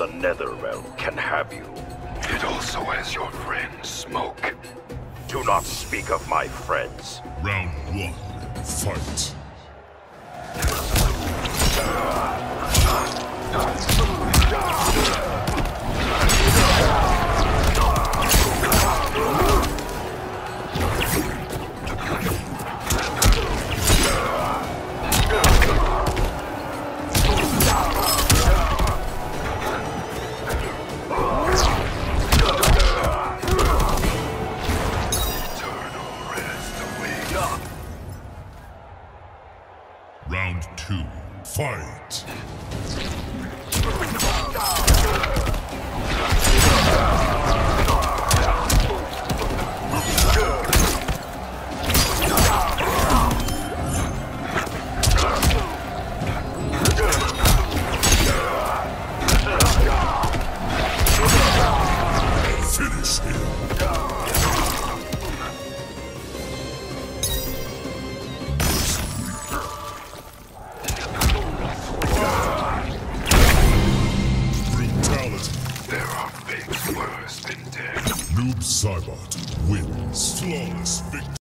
the Netherrealm can have you. It also has your friend, Smoke. Do not speak of my friends. Round one, fight. Round two, fight. Noob Saibot wins. Flawless victory.